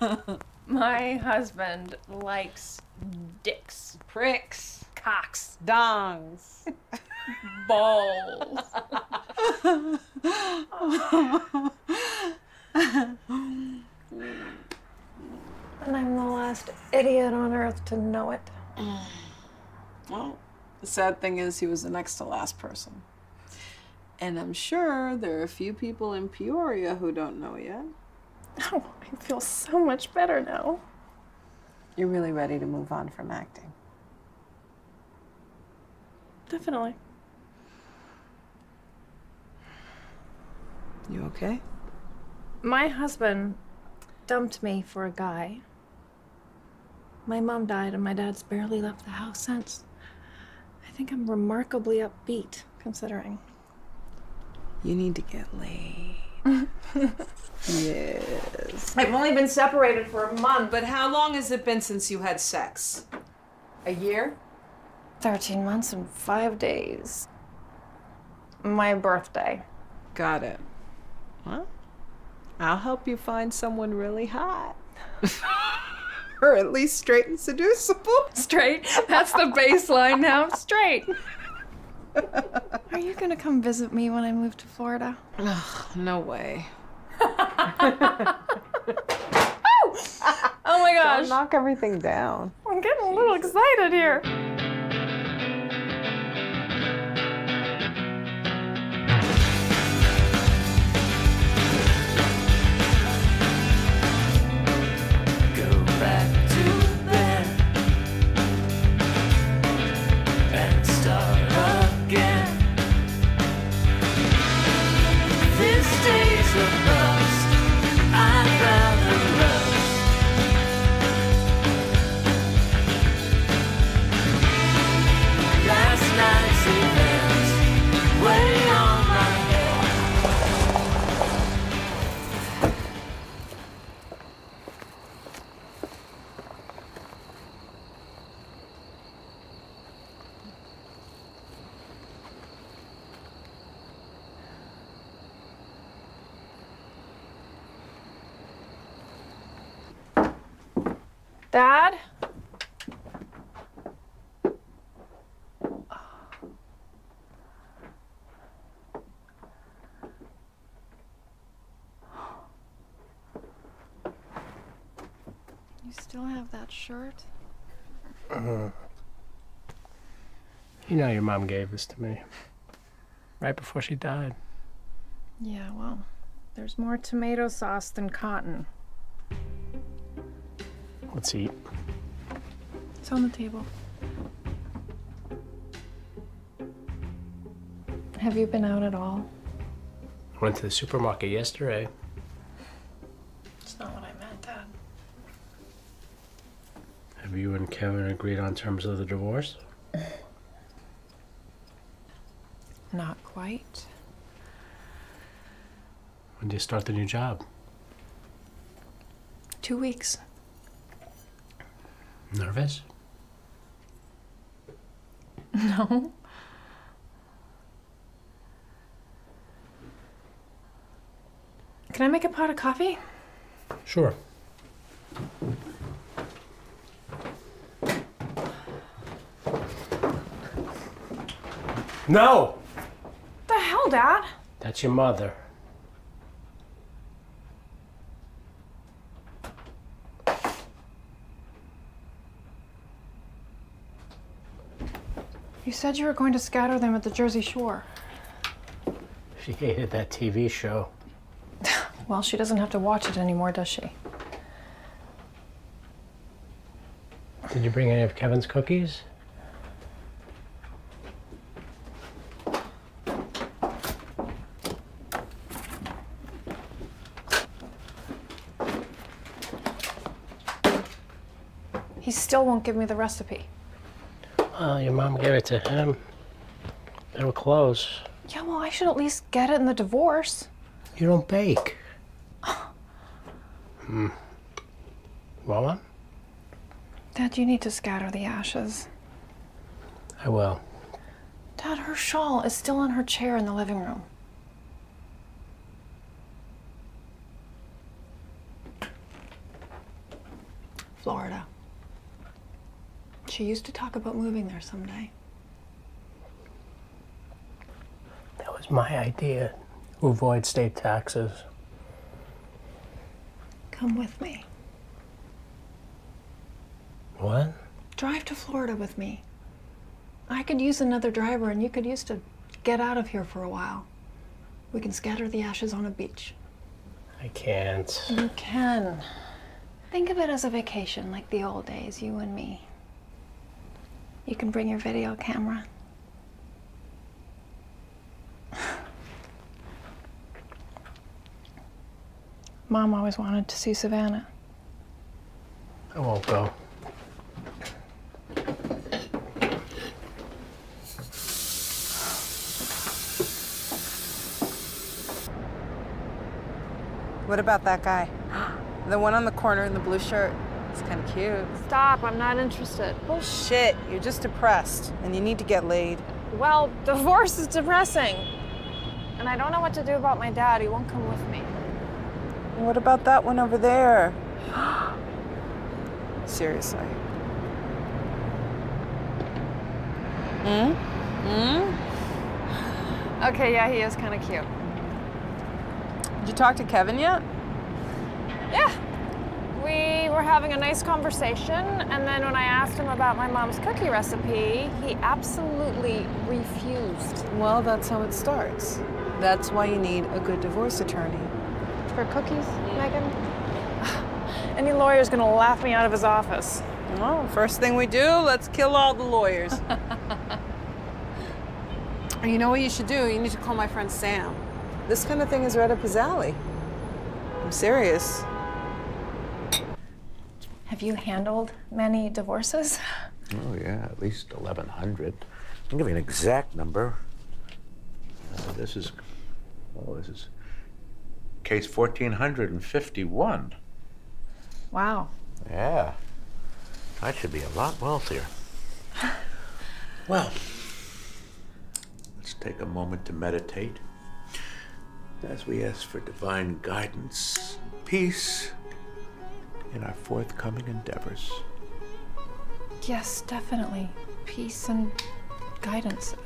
My husband likes dicks, Pricks. cocks, Dongs. balls. and I'm the last idiot on earth to know it. Well, the sad thing is he was the next to last person. And I'm sure there are a few people in Peoria who don't know yet. Oh, I feel so much better now. You're really ready to move on from acting. Definitely. You okay? My husband dumped me for a guy. My mom died, and my dad's barely left the house since. I think I'm remarkably upbeat, considering. You need to get laid. Yes. I've only been separated for a month. But how long has it been since you had sex? A year? 13 months and five days. My birthday. Got it. Well, I'll help you find someone really hot. or at least straight and seducible. Straight. That's the baseline now. Straight. Are you gonna come visit me when I move to Florida? Ugh, no way. Oh my gosh. knock everything down. I'm getting a little excited here. Day's Dad? You still have that shirt? Uh, You know your mom gave this to me. Right before she died. Yeah, well, there's more tomato sauce than cotton. Let's eat. It's on the table. Have you been out at all? Went to the supermarket yesterday. That's not what I meant, Dad. Have you and Kevin agreed on terms of the divorce? Not quite. When do you start the new job? Two weeks. Nervous? No. Can I make a pot of coffee? Sure. No! What The hell, Dad? That's your mother. Said you were going to scatter them at the Jersey Shore. She hated that TV show. Well, she doesn't have to watch it anymore, does she? Did you bring any of Kevin's cookies? He still won't give me the recipe. Well, your mom gave it to him. They were close. Yeah, well, I should at least get it in the divorce. You don't bake. hmm. Want one? Dad, you need to scatter the ashes. I will. Dad, her shawl is still on her chair in the living room. She used to talk about moving there someday. That was my idea to avoid state taxes. Come with me. What? Drive to Florida with me. I could use another driver, and you could use to get out of here for a while. We can scatter the ashes on a beach. I can't. You can. Think of it as a vacation, like the old days, you and me. You can bring your video camera. Mom always wanted to see Savannah. I won't go. What about that guy? The one on the corner in the blue shirt. Kind of cute. Stop, I'm not interested. Bullshit. You're just depressed and you need to get laid. Well, divorce is depressing. And I don't know what to do about my dad. He won't come with me. What about that one over there? Seriously. Hmm? Hmm? Okay, yeah, he is kind of cute. Did you talk to Kevin yet? Yeah. We were having a nice conversation, and then when I asked him about my mom's cookie recipe, he absolutely refused. Well, that's how it starts. That's why you need a good divorce attorney. For cookies, Megan? Any lawyer's gonna laugh me out of his office. Well, first thing we do, let's kill all the lawyers. You know what you should do? You need to call my friend Sam. This kind of thing is right up his alley. I'm serious. Have you handled many divorces? Oh, yeah, at least 1,100. I'll give you an exact number. Uh, this is, oh, this is case 1,451. Wow. Yeah. I should be a lot wealthier. Well, let's take a moment to meditate as we ask for divine guidance, peace in our forthcoming endeavors. Yes, definitely. Peace and guidance.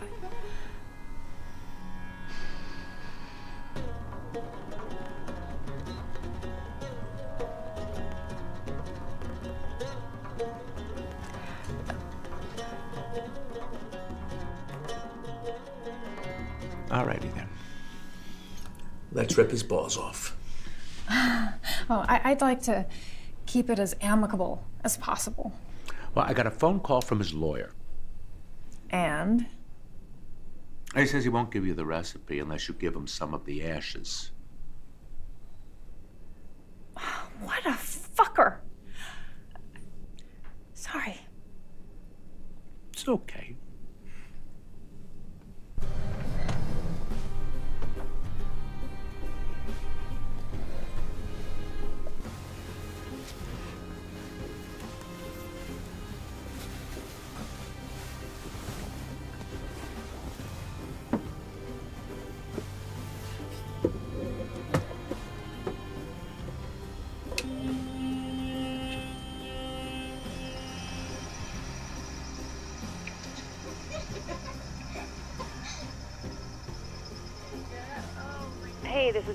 All righty then. Let's rip his balls off. Oh, I, I'd like to keep it as amicable as possible. Well, I got a phone call from his lawyer. And He says he won't give you the recipe unless you give him some of the ashes. what a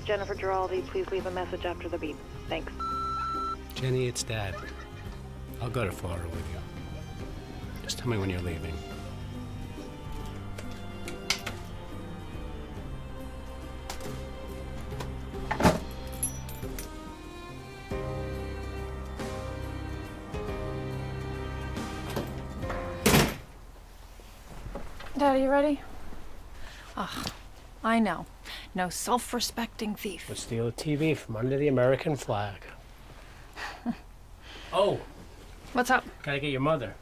Jennifer Giraldi. Please leave a message after the beep. Thanks. Jenny, it's Dad. I'll go to Florida with you. Just tell me when you're leaving. Dad, are you ready? Ah, I know. No self respecting thief. Let's steal a TV from under the American flag. oh, What's up? gotta get your mother.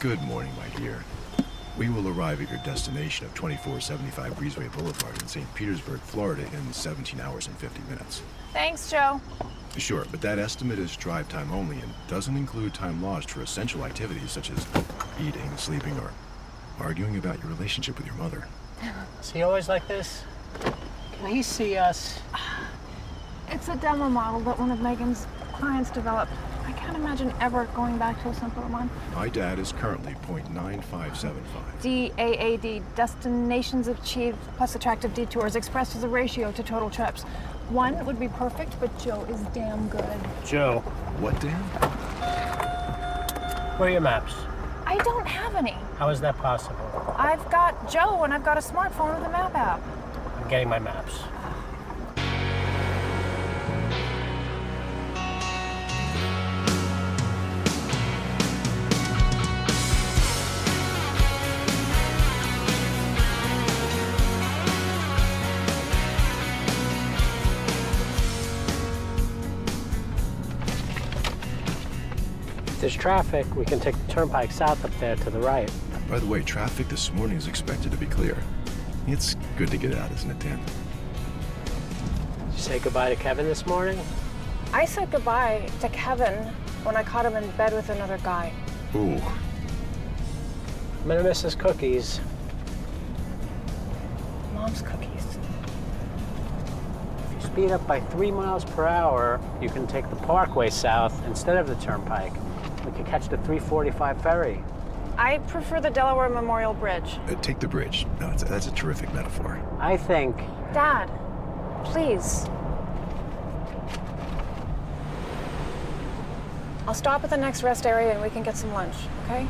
Good morning, my dear. We will arrive at your destination of 2475 Breezeway Boulevard in St. Petersburg, Florida in 17 hours and 50 minutes. Thanks, Joe. Sure, but that estimate is drive time only and doesn't include time lost for essential activities such as eating, sleeping, or arguing about your relationship with your mother. Is he always like this? Can he see us? It's a demo model that one of Megan's clients developed. I can't imagine ever going back to a simpler one. My dad is currently 0.9575. DAAD, destinations achieved plus attractive detours, expressed as a ratio to total trips. One would be perfect, but Joe is damn good. Joe, What, Dan? where are your maps? I don't have any. How is that possible? I've got Joe and I've got a smartphone with a map app. I'm getting my maps. There's traffic, we can take the turnpike south up there to the right. By the way, traffic this morning is expected to be clear. It's good to get out, isn't it, Dan? Did you say goodbye to Kevin this morning? I said goodbye to Kevin when I caught him in bed with another guy. Ooh, I'm gonna miss his cookies. Mom's cookies. If you speed up by three miles per hour, you can take the parkway south instead of the turnpike. We could catch the 345 ferry. I prefer the Delaware Memorial Bridge. uh, take the bridge. No, that's a, that's a terrific metaphor. I think Dad, please. I'll stop at the next rest area and we can get some lunch, okay?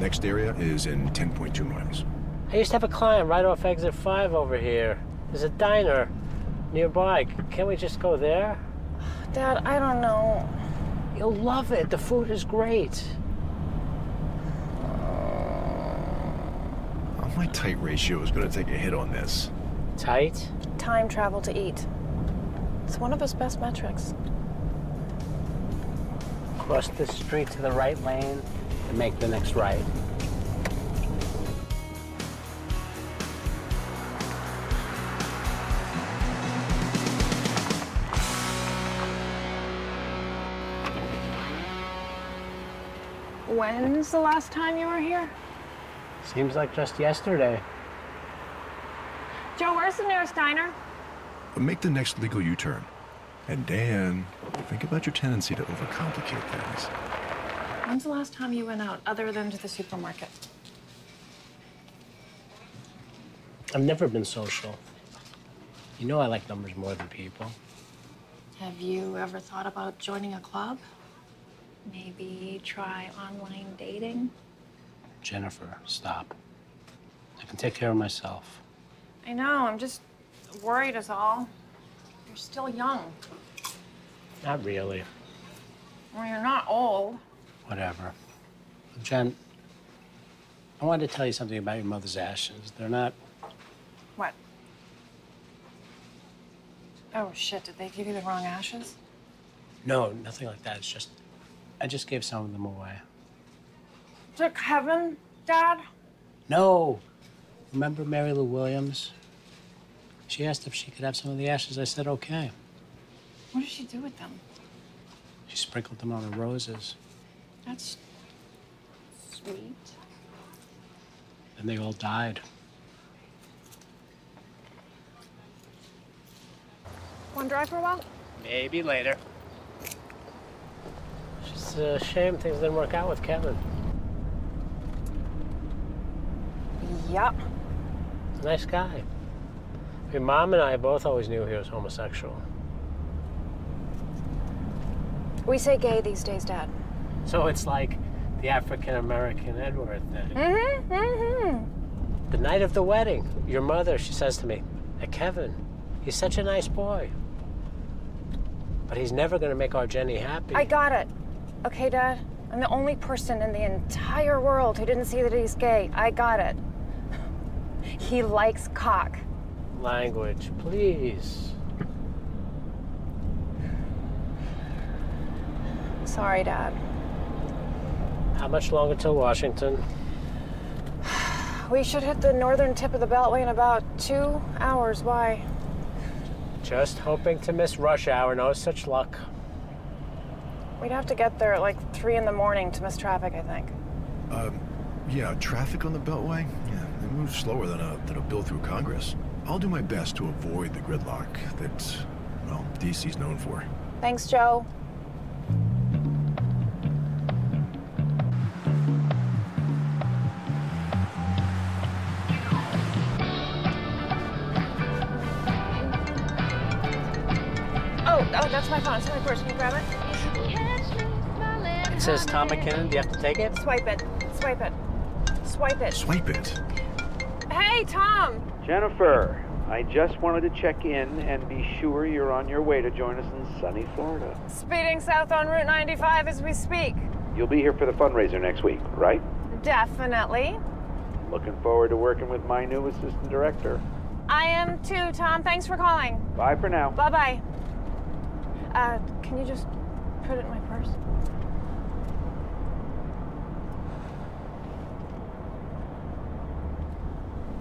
Next area is in 10.2 miles. I used to have a client right off exit 5 over here. There's a diner nearby. Can't we just go there? Dad, I don't know. You'll love it. The food is great. Oh, my tight ratio is going to take a hit on this. Tight? Time travel to eat. It's one of his best metrics. Cross the street to the right lane and make the next right. When's the last time you were here? Seems like just yesterday. Joe, where's the nearest diner? Make the next legal U-turn. And Dan, think about your tendency to overcomplicate things. When's the last time you went out other than to the supermarket? I've never been social. You know I like numbers more than people. Have you ever thought about joining a club? Maybe try online dating? Jennifer, stop. I can take care of myself. I know, I'm just worried is all. You're still young. Not really. Well, you're not old. Whatever. Jen, I wanted to tell you something about your mother's ashes. They're not. What? Oh shit, did they give you the wrong ashes? No, nothing like that. It's just. I just gave some of them away. To Kevin, Dad? No! Remember Mary Lou Williams? She asked if she could have some of the ashes. I said, okay. What did she do with them? She sprinkled them on her roses. That's sweet. And they all died. Want to drive for a while? Maybe later. It's a shame things didn't work out with Kevin. Yep. Nice guy. Your mom and I both always knew he was homosexual. We say gay these days, Dad. So it's like the African American Edward thing. Mm-hmm, mm-hmm. The night of the wedding, your mother, she says to me, "Hey, Kevin, he's such a nice boy. But he's never gonna make our Jenny happy. I got it. Okay, Dad? I'm the only person in the entire world who didn't see that he's gay. I got it. He likes cock. Language, please. Sorry, Dad. How much longer till Washington? We should hit the northern tip of the Beltway in about two hours. Why? Just hoping to miss rush hour. No such luck. We'd have to get there at like three in the morning to miss traffic, I think. Um, yeah, traffic on the Beltway? Yeah, it moves slower than a, than a bill through Congress. I'll do my best to avoid the gridlock that, well, DC's known for. Thanks, Joe. Oh, oh, that's my phone. It's my purse. Can you grab it? It says Tom McKinnon. Do you have to take it? Swipe it. Swipe it. Swipe it. Swipe it. Hey, Tom! Jennifer, I just wanted to check in and be sure you're on your way to join us in sunny Florida. Speeding south on Route 95 as we speak. You'll be here for the fundraiser next week, right? Definitely. Looking forward to working with my new assistant director. I am too, Tom. Thanks for calling. Bye for now. Bye bye. Uh, can you just put it in my purse?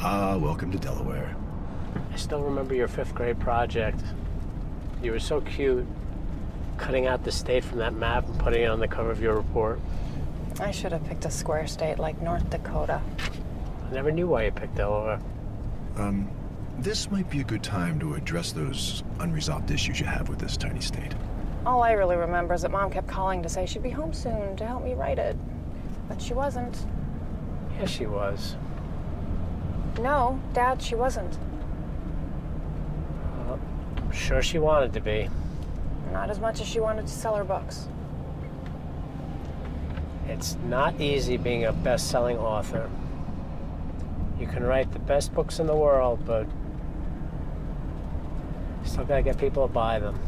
Ah, welcome to Delaware. I still remember your fifth grade project. You were so cute, cutting out the state from that map and putting it on the cover of your report. I should have picked a square state like North Dakota. I never knew why you picked Delaware. Um, this might be a good time to address those unresolved issues you have with this tiny state. All I really remember is that Mom kept calling to say she'd be home soon to help me write it. But she wasn't. Yes, she was. No, Dad, she wasn't. I'm sure she wanted to be. Not as much as she wanted to sell her books. It's not easy being a best selling author. You can write the best books in the world, but you still gotta get people to buy them.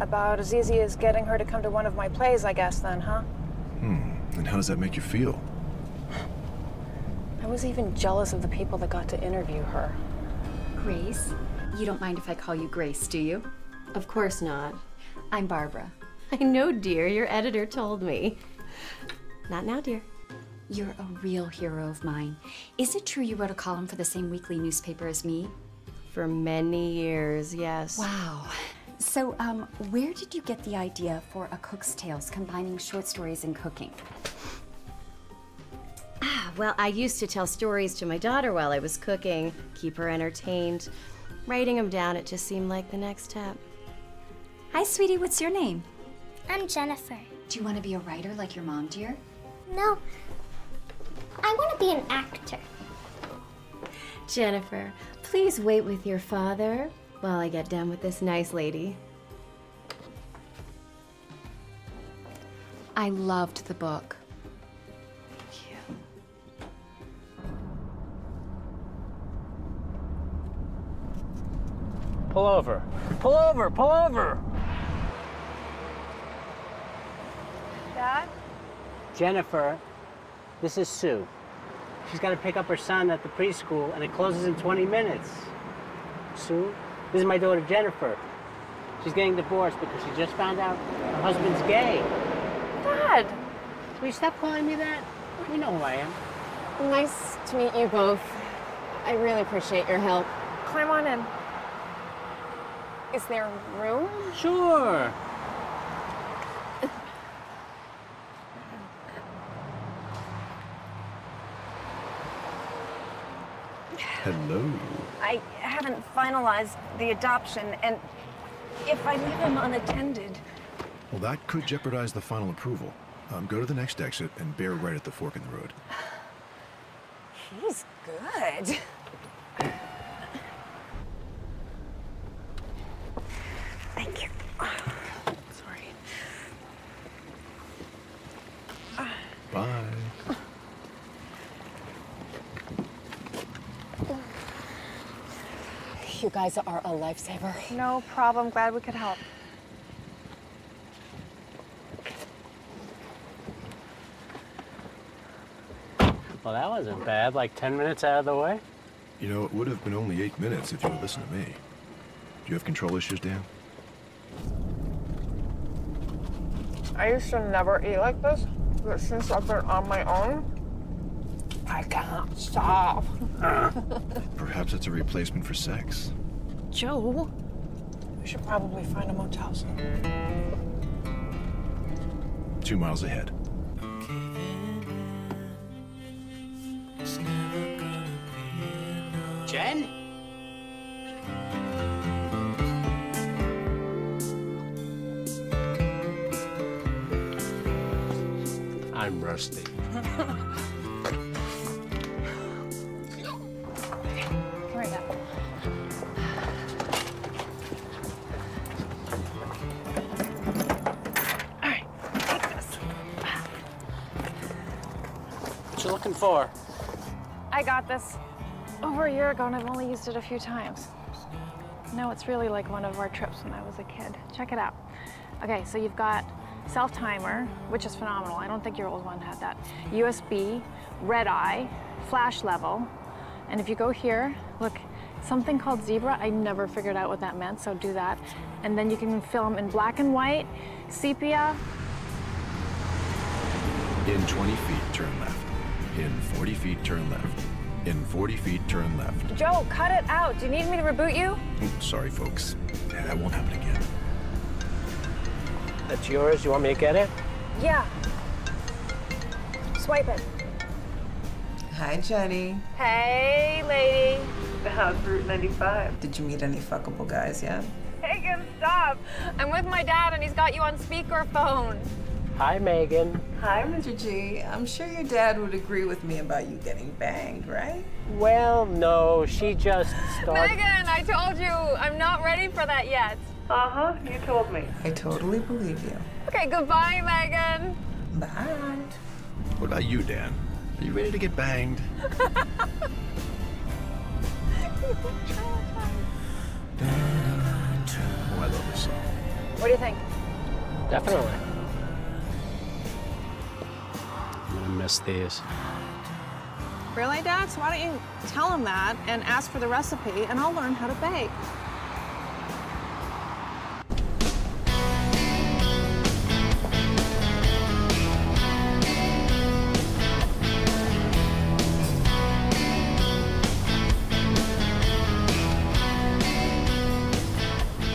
About as easy as getting her to come to one of my plays, I guess, then, huh? Hmm, and how does that make you feel? I was even jealous of the people that got to interview her. Grace? You don't mind if I call you Grace, do you? Of course not. I'm Barbara. I know, dear. Your editor told me. Not now, dear. You're a real hero of mine. Is it true you wrote a column for the same weekly newspaper as me? For many years, yes. Wow. So, um, where did you get the idea for A Cook's Tales combining short stories and cooking? Well, I used to tell stories to my daughter while I was cooking, keep her entertained. Writing them down, it just seemed like the next step. Hi, sweetie, what's your name? I'm Jennifer. Do you want to be a writer like your mom, dear? No. I want to be an actor. Jennifer, please wait with your father while I get done with this nice lady. I loved the book. Pull over. Pull over. Pull over. Dad? Jennifer, this is Sue. She's got to pick up her son at the preschool, and it closes in 20 minutes. Sue, this is my daughter Jennifer. She's getting divorced because she just found out her husband's gay. Dad! Will you stop calling me that? You know who I am. Nice to meet you both. I really appreciate your help. Climb on in. Is there room? Sure. Hello. I haven't finalized the adoption, and if I leave him unattended, Well, that could jeopardize the final approval. Um, go to the next exit and bear right at the fork in the road. he's good. You guys are a lifesaver. No problem. Glad we could help. Well, that wasn't bad. Like 10 minutes out of the way. You know, it would have been only eight minutes if you would listen to me. Do you have control issues, Dan? I used to never eat like this, but since I've been on my own, I can't stop. Perhaps it's a replacement for sex. Joe, we should probably find a motel soon. Two miles ahead. Jen? I'm rusty. What you looking for? I got this over a year ago, and I've only used it a few times. No, it's really like one of our trips when I was a kid. Check it out. Okay, so you've got self timer, which is phenomenal. I don't think your old one had that. USB, red eye, flash level, and if you go here, look, something called zebra. I never figured out what that meant, so do that. And then you can film in black and white, sepia. In 20 feet, turn left. In 40 feet, turn left. In 40 feet, turn left. Joe, cut it out. Do you need me to reboot you? Ooh, sorry, folks. That won't happen again. That's yours. You want me to get it? Yeah. Swipe it. Hi, Jenny. Hey, lady. How's Route 95? Did you meet any fuckable guys yet? Megan, stop. I'm with my dad, and he's got you on speakerphone. Hi, Megan. Hi, Mr. G. I'm sure your dad would agree with me about you getting banged, right? Well, no, she just started. Megan, I told you, I'm not ready for that yet. Uh huh, you told me. I totally believe you. Okay, goodbye, Megan. Bye. What about you, Dan? Are you ready to get banged? Oh, I love this song. What do you think? Definitely. I'm gonna miss these. Really, Dad? So why don't you tell him that and ask for the recipe, and I'll learn how to bake.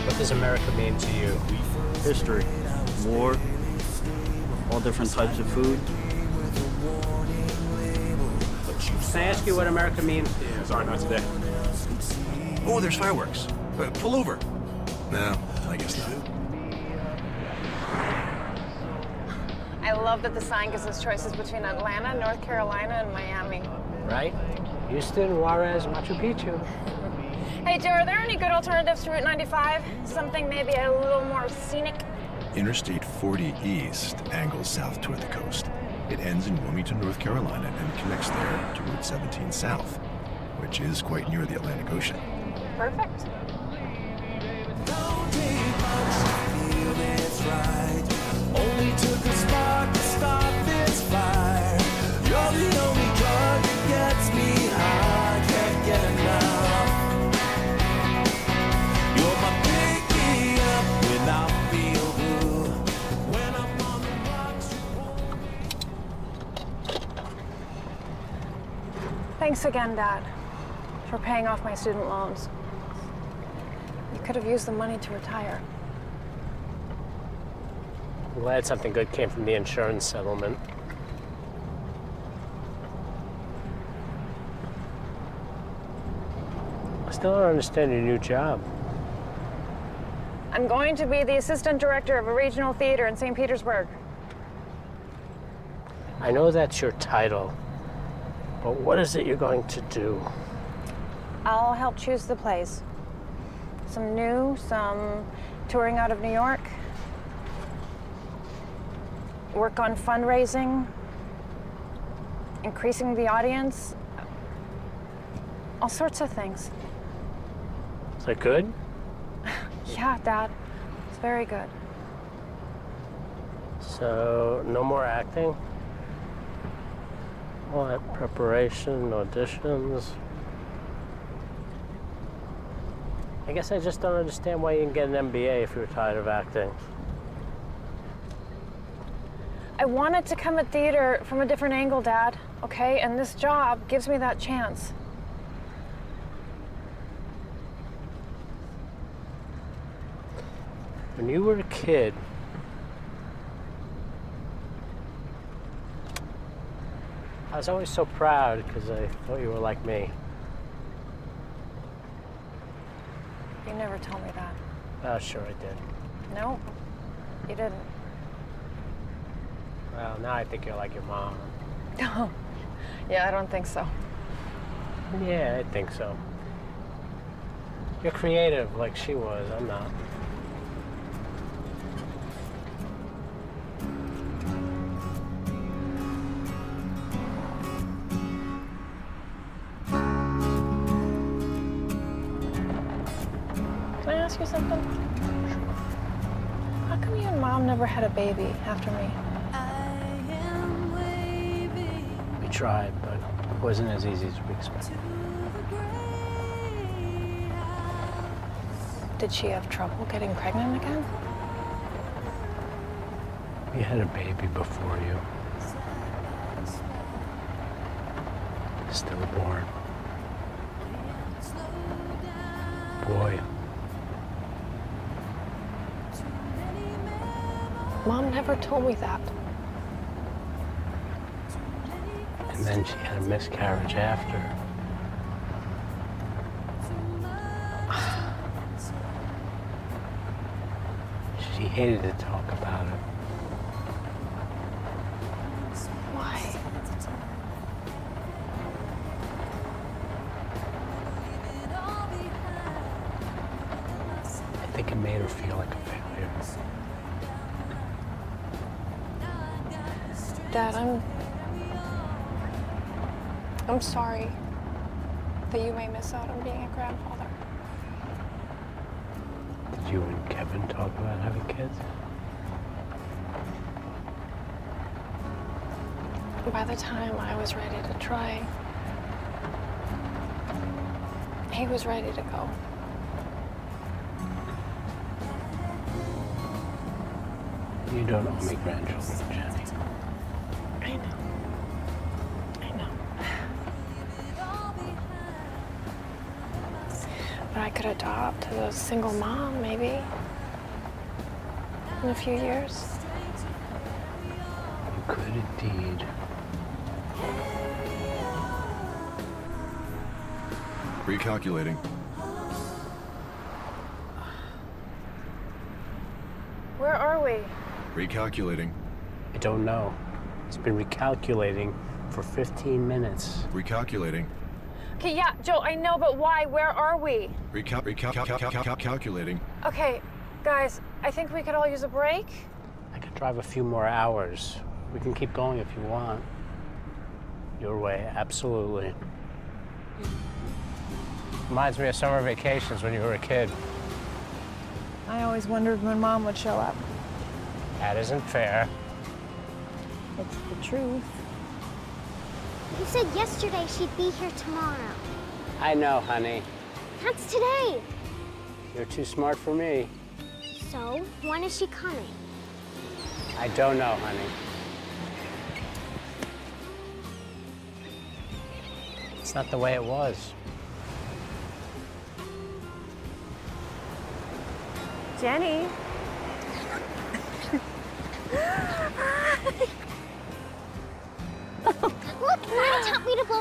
What does America mean to you? History, war, all different types of food. Can I ask you what America means to you? Sorry, not today. Oh, there's fireworks. Uh, pull over. No, I guess not. I love that the sign gives us choices between Atlanta, North Carolina, and Miami. Right? Houston, Juarez, Machu Picchu. Hey, Joe, are there any good alternatives to Route 95? Something maybe a little more scenic? Interstate 40 East angles south toward the coast. It ends in Wilmington, North Carolina, and connects there to Route 17 South, which is quite near the Atlantic Ocean. Perfect. Thanks again, Dad, for paying off my student loans. You could have used the money to retire. I'm glad something good came from the insurance settlement. I still don't understand your new job. I'm going to be the assistant director of a regional theater in St. Petersburg. I know that's your title, but what is it you're going to do? I'll help choose the plays. Some new, some touring out of New York. Work on fundraising, increasing the audience, all sorts of things. Is that good? Yeah, Dad. It's very good. So, no more acting? What? Preparation, auditions? I guess I just don't understand why you didn't get an MBA if you were tired of acting. I wanted to come at theater from a different angle, Dad, okay? And this job gives me that chance. When you were a kid, I was always so proud because I thought you were like me. You never told me that. Oh, sure I did. No, you didn't. Well, now I think you're like your mom. No. yeah, I don't think so. Yeah, I think so. You're creative like she was. I'm not. Had a baby after me? We tried, but it wasn't as easy as we expected. Did she have trouble getting pregnant again? We had a baby before you. Stillborn. Mom never told me that. And then she had a miscarriage after. She hated to talk about that you may miss out on being a grandfather. Did you and Kevin talk about having kids? By the time I was ready to try, he was ready to go. You don't owe me grandchildren, Jenny. Could adopt as a single mom, maybe. In a few years. You could indeed. Recalculating. Where are we? Recalculating. I don't know. It's been recalculating for 15 minutes. Recalculating. Okay, yeah, Joe, I know, but why? Where are we? Recal recal cal cal cal calculating. Okay, guys, I think we could all use a break. I could drive a few more hours. We can keep going if you want. Your way, absolutely. Reminds me of summer vacations when you were a kid. I always wondered when Mom would show up. That isn't fair. It's the truth. You said yesterday she'd be here tomorrow. I know, honey. That's today. You're too smart for me. So, when is she coming? I don't know, honey. It's not the way it was. Jenny.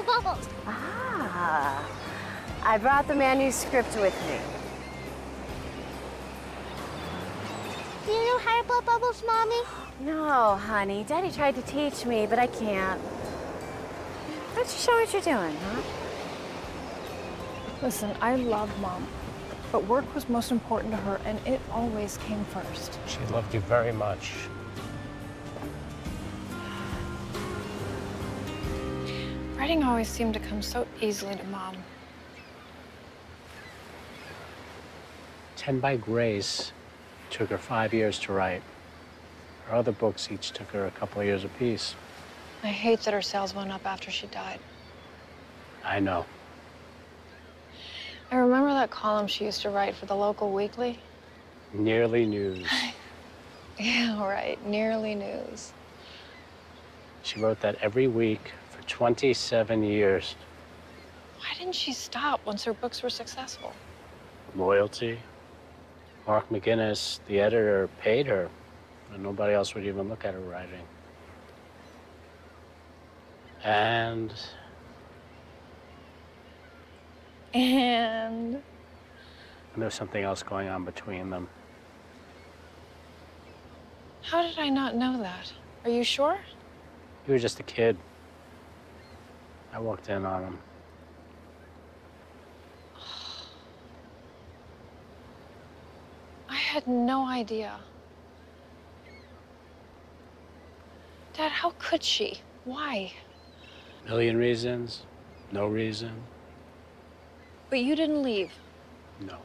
taught me to blow bubbles. Ah, I brought the manuscript with me. Do you know how to blow bubbles, Mommy? No, honey. Daddy tried to teach me, but I can't. Why don't you show what you're doing, huh? Listen, I love Mom, but work was most important to her, and it always came first. She loved you very much. Writing always seemed to come so easily to Mom. Ten by Grace took her five years to write. Her other books each took her a couple of years apiece. I hate that her sales went up after she died. I know. I remember that column she used to write for the local weekly. Nearly news. Yeah, right. Nearly news. She wrote that every week 27 years. Why didn't she stop once her books were successful? Loyalty. Mark McGinnis, the editor, paid her, and nobody else would even look at her writing. And And there's something else going on between them. how did I not know that? Are you sure? You were just a kid. I walked in on him. I had no idea. Dad, how could she? Why? Million reasons, no reason, But you didn't leave. no.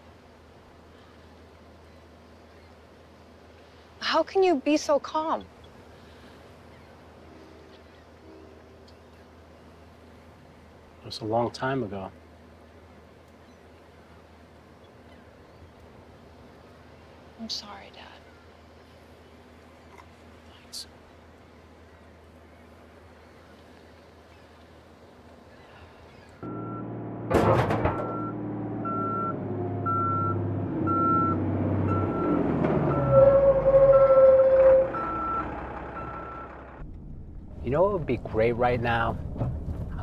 How can you be so calm? It was a long time ago. I'm sorry, Dad. Thanks. You know what would be great right now?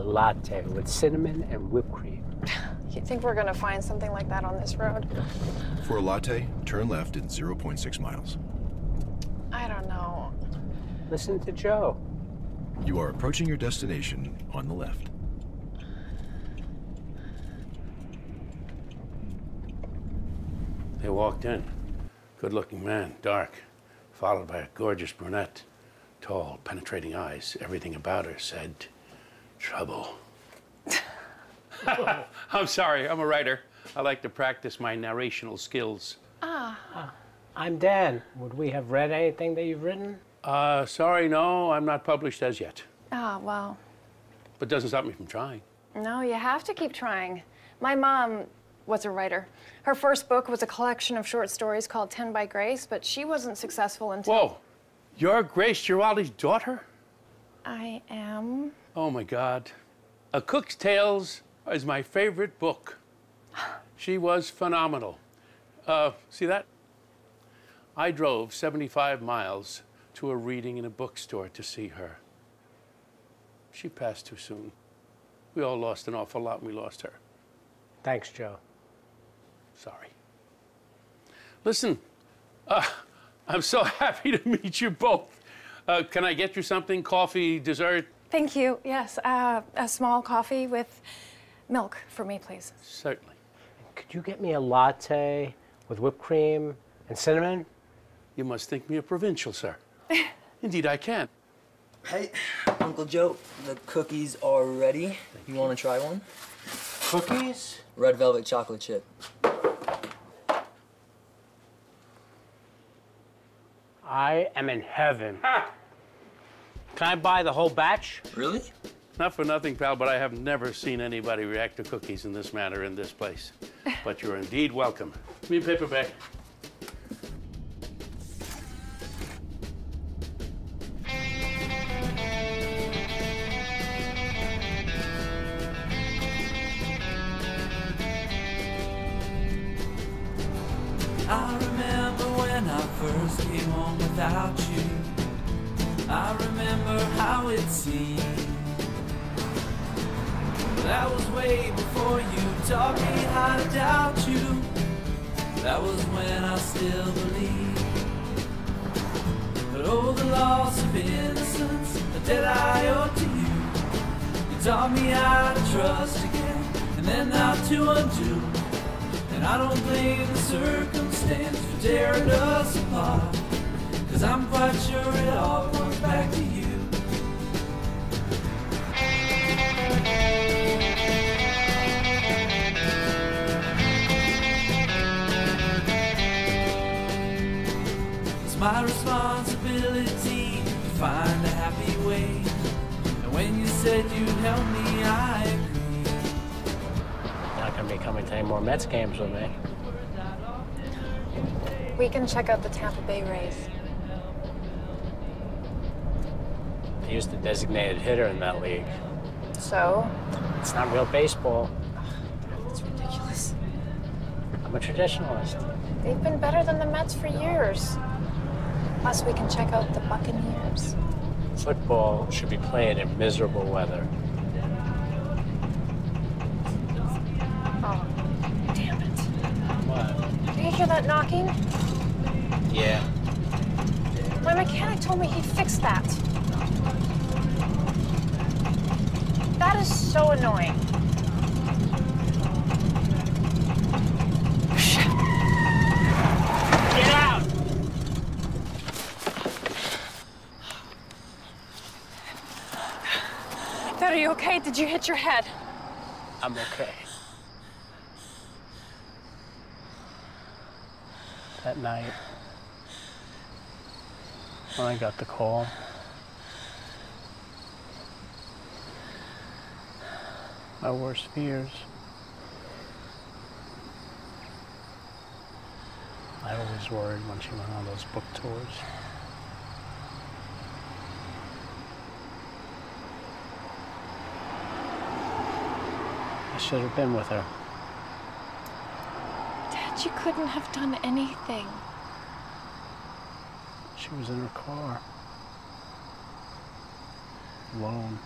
A latte with cinnamon and whipped cream. You think we're gonna find something like that on this road? For a latte, turn left in 0.6 miles. I don't know. Listen to Joe. You are approaching your destination on the left. They walked in. Good looking man, dark, followed by a gorgeous brunette. Tall, penetrating eyes. Everything about her said trouble. I'm sorry, I'm a writer. I like to practice my narrational skills. Ah. I'm Dan. Would we have read anything that you've written? Uh, sorry, no, I'm not published as yet. Ah, well. But doesn't stop me from trying. No, you have to keep trying. My mom was a writer. Her first book was a collection of short stories called Ten by Grace, but she wasn't successful until. Whoa, you're Grace Giraldi's daughter? I am. Oh my God. A Cook's Tales is my favorite book. She was phenomenal. Uh, see that? I drove 75 miles to a reading in a bookstore to see her. She passed too soon. We all lost an awful lot when we lost her. Thanks, Joe. Sorry. Listen, uh, I'm so happy to meet you both. Uh, can I get you something? Coffee, dessert? Thank you. Yes, uh, a small coffee with milk for me, please. Certainly. Could you get me a latte with whipped cream and cinnamon? You must think me a provincial, sir. Indeed, I can. Hey, Uncle Joe, the cookies are ready. You want to try one? Cookies? Red velvet chocolate chip. I am in heaven. Can I buy the whole batch? Really? Not for nothing, pal, but I have never seen anybody react to cookies in this manner in this place. But you're indeed welcome. Give me a paperback. We can check out the Tampa Bay Rays. used a designated hitter in that league. So? It's not real baseball. It's ridiculous. I'm a traditionalist. They've been better than the Mets for years. Plus, we can check out the Buccaneers. Football should be played in miserable weather. Oh, damn it. What? Do you hear that knocking? Yeah. My mechanic told me he'd fix that. That is so annoying. Get out! Dad, are you okay? Did you hit your head? I'm okay. That night, I got the call, my worst fears. I always worried when she went on those book tours. I should have been with her. Dad, you couldn't have done anything. She was in her car. Alone.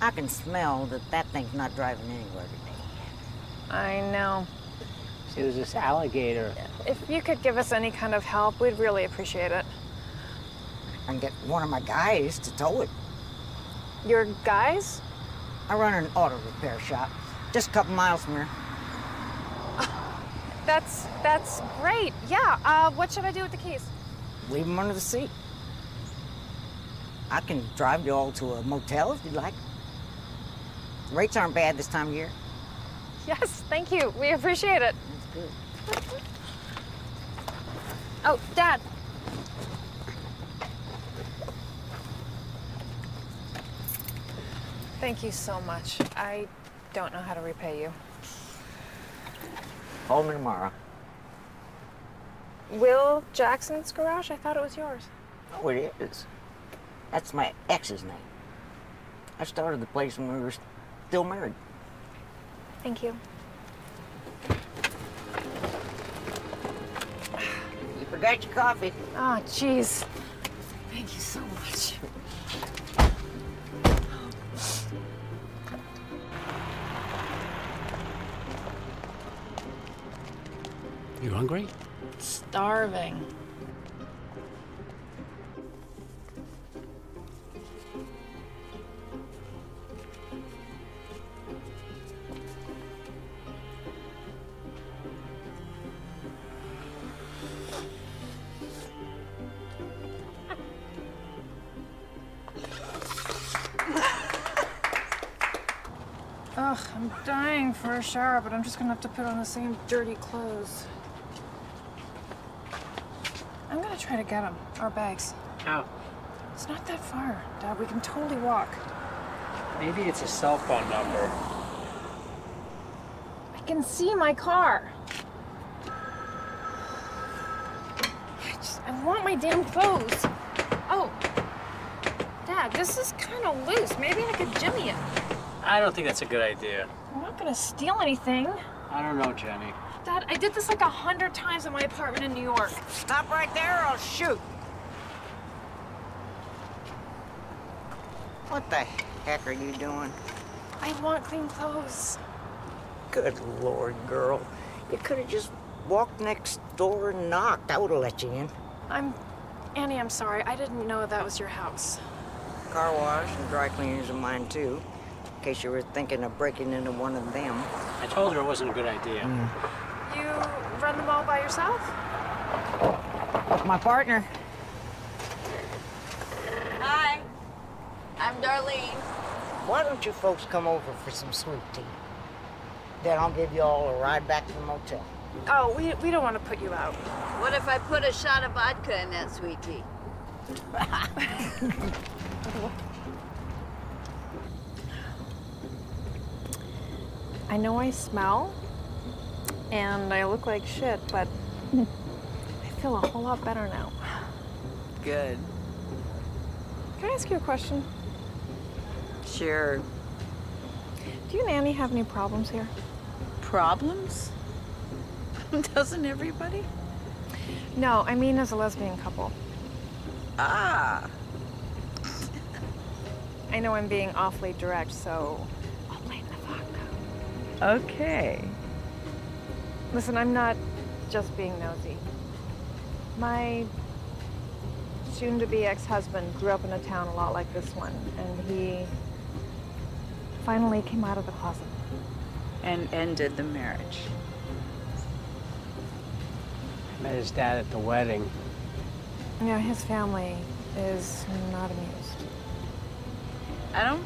I can smell that that thing's not driving anywhere today. I know. She was this alligator. If you could give us any kind of help, we'd really appreciate it. I can get one of my guys to tow it. Your guys? I run an auto repair shop, just a couple miles from here. That's that's great. Yeah. Uh, what should I do with the keys? Leave them under the seat. I can drive you all to a motel if you'd like. Rates aren't bad this time of year. Yes, thank you. We appreciate it. That's good. Oh, Dad. Thank you so much. I don't know how to repay you. Call me tomorrow. Will Jackson's garage? I thought it was yours. Oh, it is. That's my ex's name. I started the place when we were still married. Thank you. You forgot your coffee. Oh, jeez. Thank you so much. You hungry? Starving. Shower, but I'm just gonna have to put on the same dirty clothes. I'm gonna try to get them, our bags. How? It's not that far, Dad. We can totally walk. Maybe it's a cell phone number. I can see my car. I just, I want my damn clothes. Oh, Dad, this is kind of loose. Maybe I could jimmy it. I don't think that's a good idea. I'm not gonna steal anything. I don't know, Jenny. Dad, I did this like a hundred times in my apartment in New York. Stop right there or I'll shoot. What the heck are you doing? I want clean clothes. Good lord, girl. You could have just walked next door and knocked. I would have let you in. I'm. Annie, I'm sorry. I didn't know that was your house. Car wash and dry cleaners are mine, too. In case you were thinking of breaking into one of them. I told her it wasn't a good idea. Hmm. You run the all by yourself? With my partner. Hi, I'm Darlene. Why don't you folks come over for some sweet tea? Then I'll give you all a ride back to the motel. Oh, we, we don't want to put you out. What if I put a shot of vodka in that sweet tea? I know I smell and I look like shit, but I feel a whole lot better now. Good. Can I ask you a question? Sure. Do you and Annie have any problems here? Problems? Doesn't everybody? No, I mean as a lesbian couple. Ah. I know I'm being awfully direct, so Okay. Listen, I'm not just being nosy. My soon-to-be ex-husband grew up in a town a lot like this one, and he finally came out of the closet. And ended the marriage. I met his dad at the wedding. Yeah, his family is not amused. I don't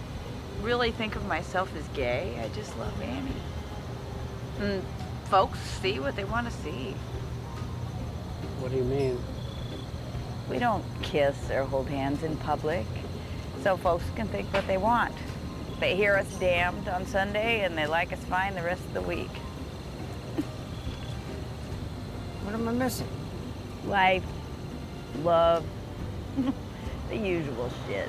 really think of myself as gay. I just love Annie. And folks see what they want to see. What do you mean? We don't kiss or hold hands in public, so folks can think what they want. They hear us damned on Sunday and they like us fine the rest of the week. What am I missing? Life, love, the usual shit.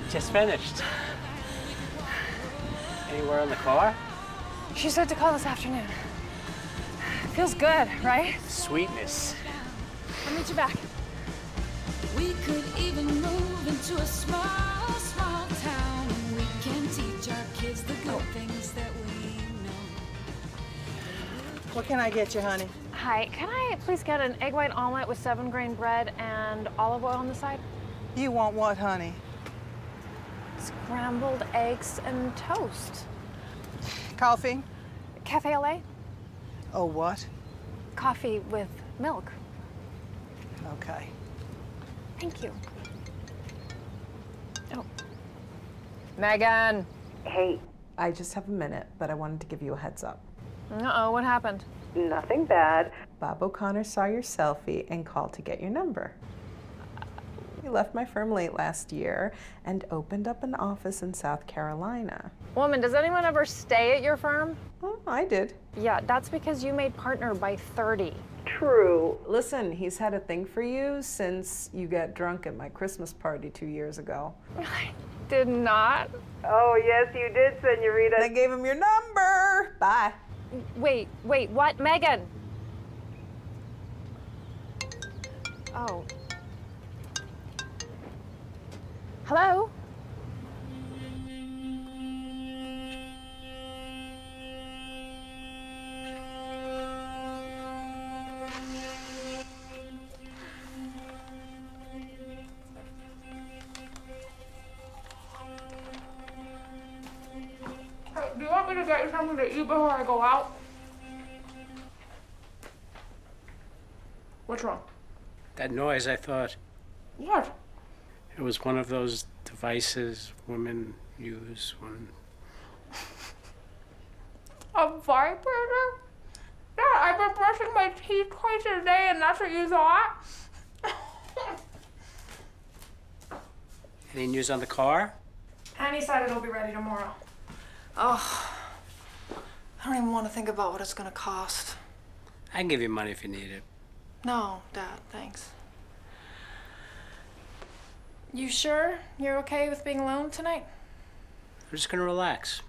I just finished. Anywhere in the car? She said to call this afternoon. Feels good, right? Sweetness. I'll meet you back. We could even move into a small, small town. We can teach our kids the good things that we know. What can I get you, honey? Hi, can I please get an egg white omelet with seven grain bread and olive oil on the side? You want what, honey? Scrambled eggs and toast. Coffee? Cafe au lait? Oh, what? Coffee with milk. Okay. Thank you. Oh. Megan! Hey, I just have a minute, but I wanted to give you a heads up. Uh-oh, what happened? Nothing bad. Bob O'Connor saw your selfie and called to get your number. He left my firm late last year and opened up an office in South Carolina. Woman, does anyone ever stay at your firm? Oh, I did. Yeah, that's because you made partner by 30. True. Listen, he's had a thing for you since you got drunk at my Christmas party two years ago. I did not. Oh, yes, you did, Senorita. I gave him your number. Bye. Wait, wait, what? Megan! Oh. Hello? Uh, do you want me to get you something to eat before I go out? What's wrong? That noise, I thought What? It was one of those devices women use when. A vibrator? Dad, I've been brushing my teeth twice a day and that's what you thought? Any news on the car? Annie said it'll be ready tomorrow. Oh, I don't even want to think about what it's gonna cost. I can give you money if you need it. No, Dad, thanks. You sure you're okay with being alone tonight? I'm just gonna relax.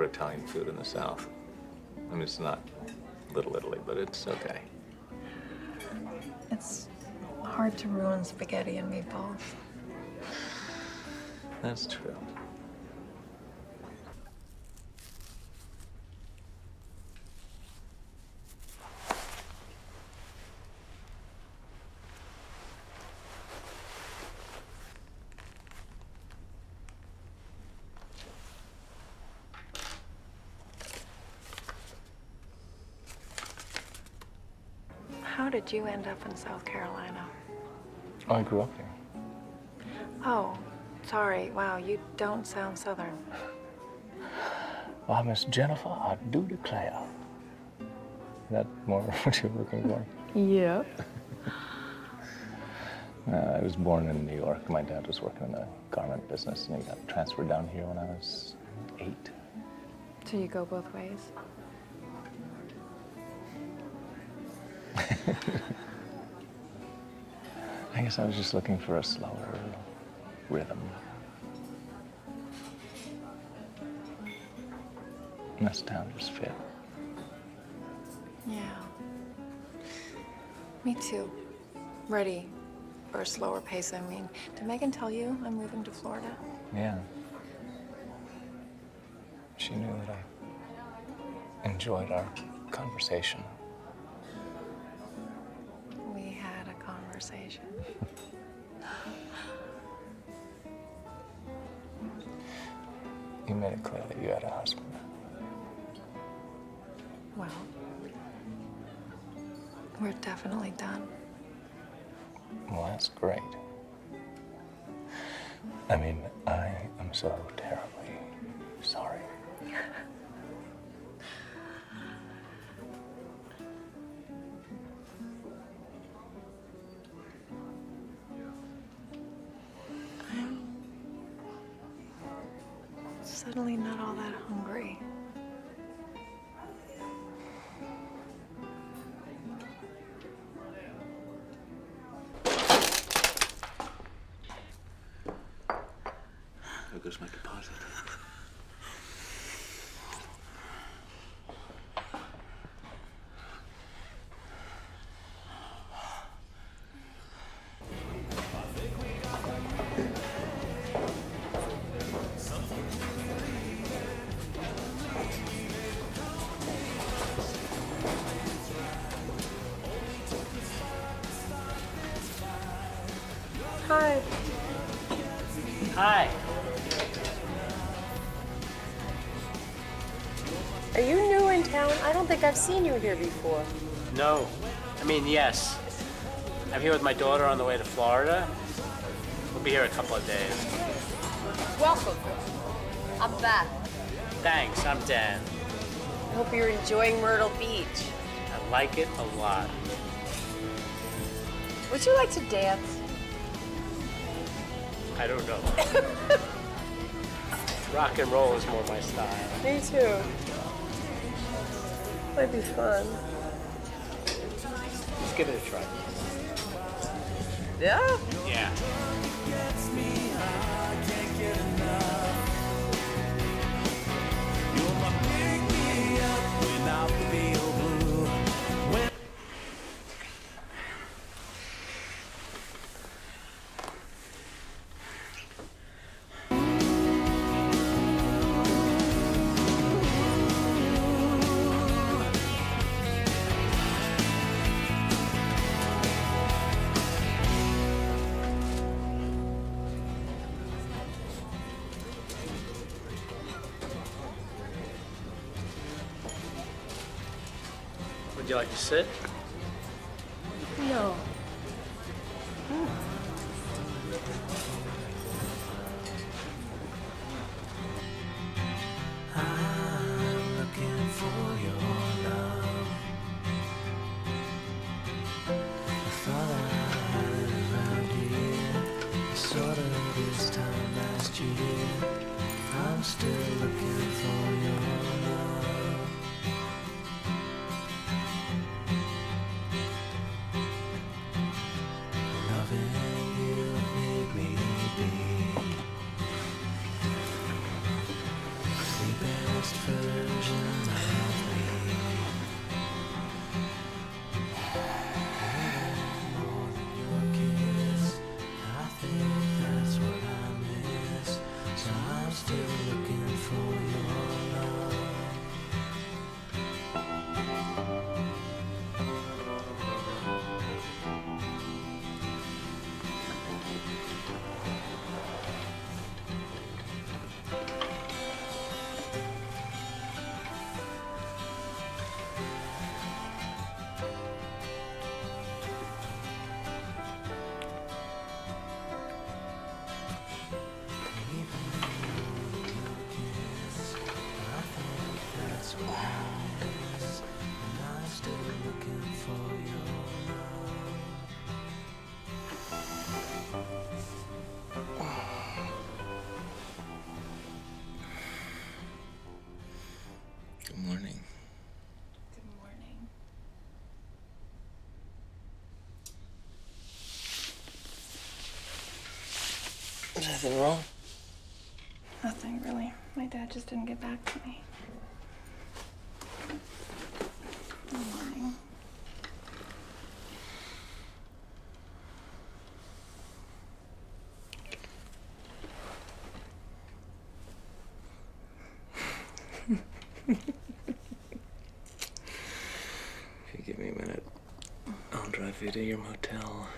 For Italian food in the South. I mean, it's not Little Italy, but it's okay. It's hard to ruin spaghetti and meatballs. That's true. How did you end up in South Carolina? I grew up here. Oh, sorry. Wow, you don't sound Southern. Why, Miss Jennifer, I do declare. Is that more what you're looking for? Yep. Uh, I was born in New York. My dad was working in the garment business, and he got transferred down here when I was eight. So you go both ways? Guess I was just looking for a slower rhythm. And this town just fit. Yeah. Me too. Ready for a slower pace, I mean. Did Megan tell you I'm moving to Florida? Yeah. She knew that I enjoyed our conversation. You made it clear that you had a husband. Well, we're definitely done. Well, that's great. I mean, I am so terribly town? I've seen you here before. No. I mean, yes. I'm here with my daughter on the way to Florida. We'll be here a couple of days. Welcome. I'm Beth. Thanks, I'm Dan. I hope you're enjoying Myrtle Beach. I like it a lot. Would you like to dance? I don't know. Rock and roll is more my style. Me too. Might be fun. Let's give it a try. Yeah? Yeah. You like to sit? No. Anything wrong? Nothing really. My dad just didn't get back to me. Good morning. If you give me a minute, I'll drive you to your motel.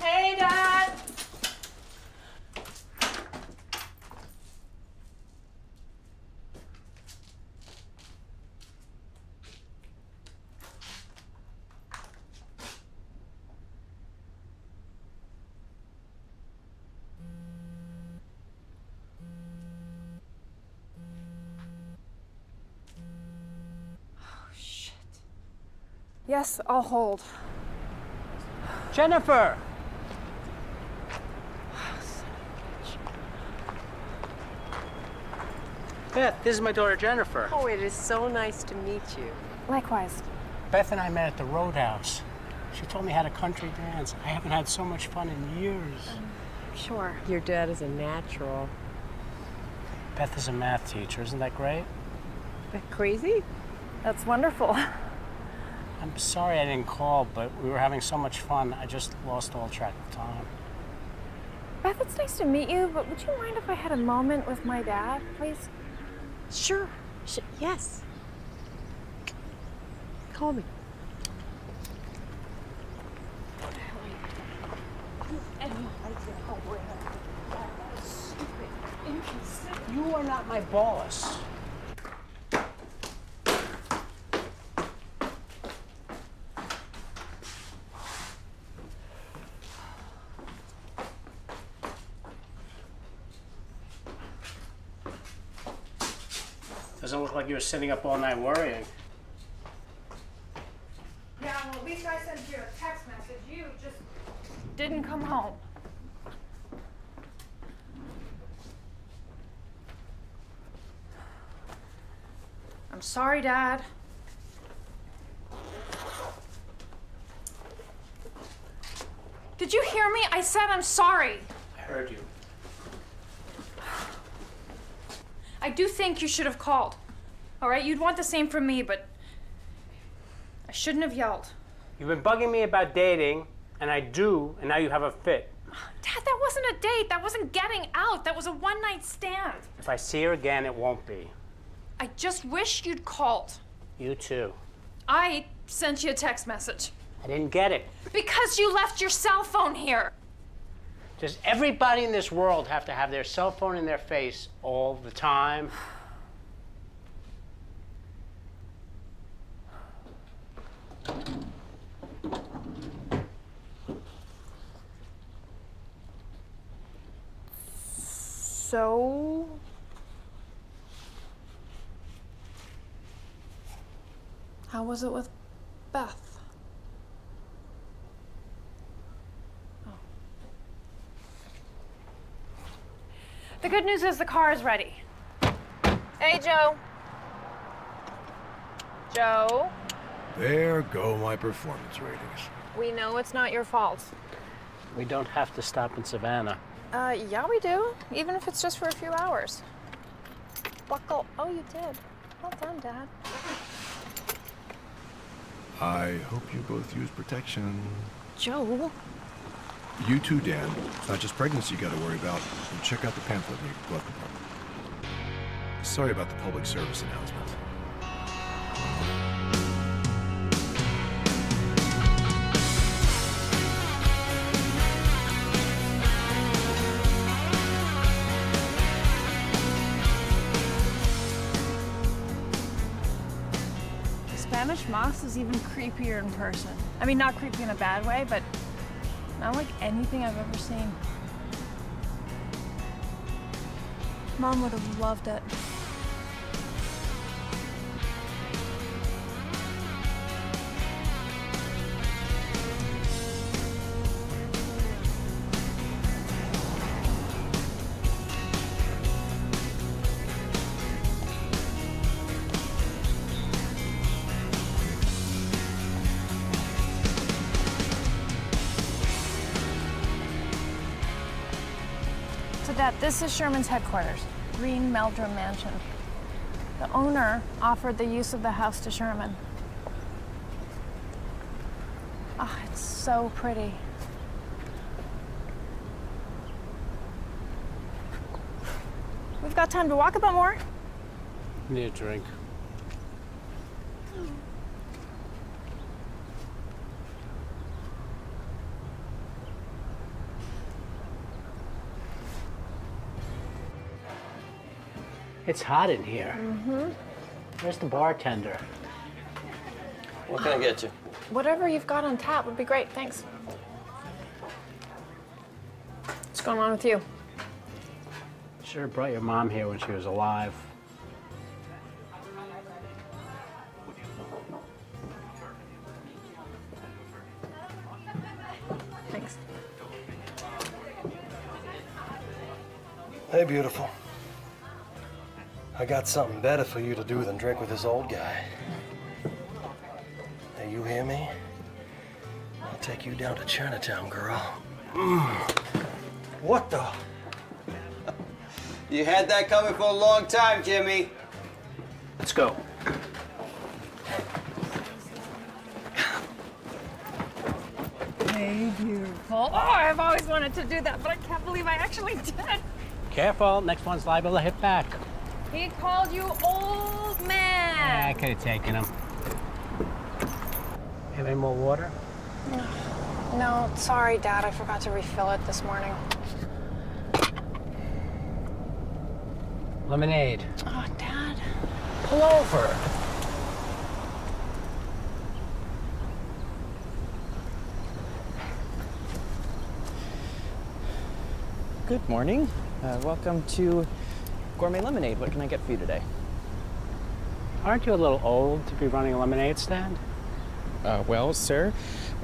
Hey, Dad! Yes, I'll hold. Jennifer! Beth, this is my daughter Jennifer. Oh, it is so nice to meet you. Likewise. Beth and I met at the Roadhouse. She told me how to country dance. I haven't had so much fun in years. Um, sure. Your dad is a natural. Beth is a math teacher. Isn't that great? That crazy? That's wonderful. I'm sorry I didn't call, but we were having so much fun. I just lost all track of time. Beth, it's nice to meet you, but would you mind if I had a moment with my dad, please? Sure. Sh- yes. Call me. You are not my boss. Doesn't look like you were sitting up all night worrying. Yeah, well, at least I sent you a text message. You just didn't come home. I'm sorry, Dad. Did you hear me? I said I'm sorry. I heard you. I do think you should have called. All right, you'd want the same from me, but I shouldn't have yelled. You've been bugging me about dating, and I do, and now you have a fit. Dad, that wasn't a date. That wasn't getting out. That was a one night stand. If I see her again, it won't be. I just wish you'd called. You too. I sent you a text message I didn't get it. because you left your cell phone here. Does everybody in this world have to have their cell phone in their face all the time? So. How was it with Beth? Oh. The good news is the car is ready. Hey, Joe. Joe, There go my performance ratings. We know it's not your fault. We don't have to stop in Savannah. Uh, yeah, we do. Even if it's just for a few hours. Buckle. Oh, you did. Well done, Dad. I hope you both use protection. Joe. You too, Dan. It's not just pregnancy you gotta worry about. Check out the pamphlet in your glove compartment. Sorry about the public service announcement. Moss is even creepier in person. I mean, not creepy in a bad way, but not like anything I've ever seen. Mom would have loved it. This is Sherman's headquarters, Green Meldrim Mansion. The owner offered the use of the house to Sherman. Ah, it's so pretty. We've got time to walk a bit more. Need a drink. It's hot in here. Mm-hmm. Where's the bartender? What can I get you? Whatever you've got on tap would be great, thanks. What's going on with you? Should have brought your mom here when she was alive. Thanks. Hey, beautiful. I got something better for you to do than drink with this old guy. Hey, you hear me? I'll take you down to Chinatown, girl. Mm. What the? You had that coming for a long time, Jimmy. Let's go. Hey, beautiful. Oh, I've always wanted to do that, but I can't believe I actually did. Careful, next one's liable to hit back. He called you old Yeah, I could have taken him. Have any more water? No, sorry, Dad. I forgot to refill it this morning. Lemonade. Oh, Dad. Pull over. Good morning. Uh, welcome to Gourmet Lemonade. What can I get for you today? Aren't you a little old to be running a lemonade stand? Uh, well, sir,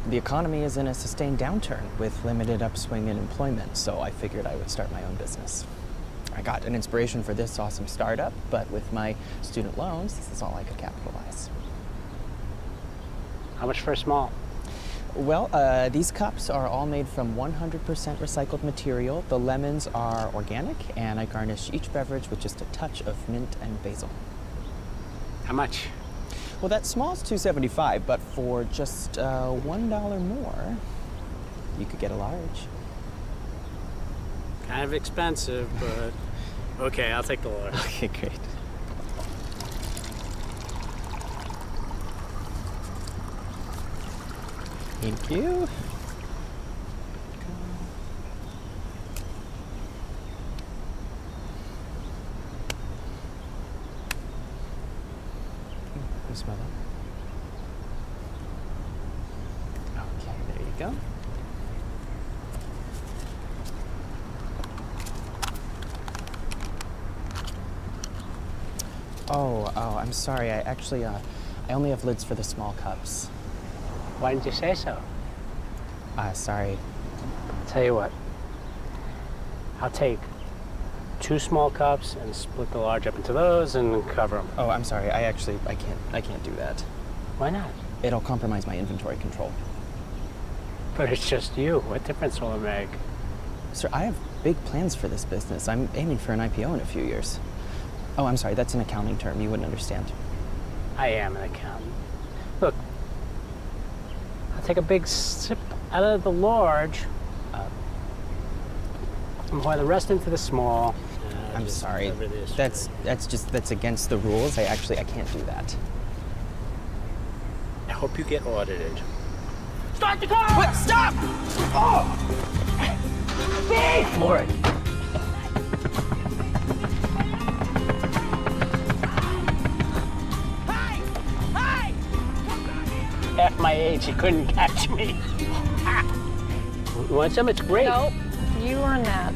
the economy is in a sustained downturn with limited upswing in employment, so I figured I would start my own business. I got an inspiration for this awesome startup, but with my student loans, this is all I could capitalize. How much for a small? Well, uh, these cups are all made from 100% recycled material. The lemons are organic, and I garnish each beverage with just a touch of mint and basil. How much? Well, that small's 275, but for just uh, one dollar more, you could get a large. Kind of expensive, but okay, I'll take the large. Okay, great. Thank you. Hmm, okay, there you go. Oh, oh, I'm sorry. I actually, uh, I only have lids for the small cups. Why didn't you say so? Uh, sorry. Tell you what. I'll take two small cups and split the large up into those and cover them. Oh, I'm sorry. I actually, I can't, I can't do that. Why not? It'll compromise my inventory control. But it's just you. What difference will it make? Sir, I have big plans for this business. I'm aiming for an IPO in a few years. Oh, I'm sorry. That's an accounting term. You wouldn't understand. I am an accountant. Look, I'll take a big sip out of the large uh, and pour the rest into the small. Uh, I'm sorry. That's that's just that's against the rules. I actually I can't do that. I hope you get audited. Start the car! What? Stop! Oh! Steve! Lord. Half age, he couldn't catch me. You want some? It's great. Nope. You earned that.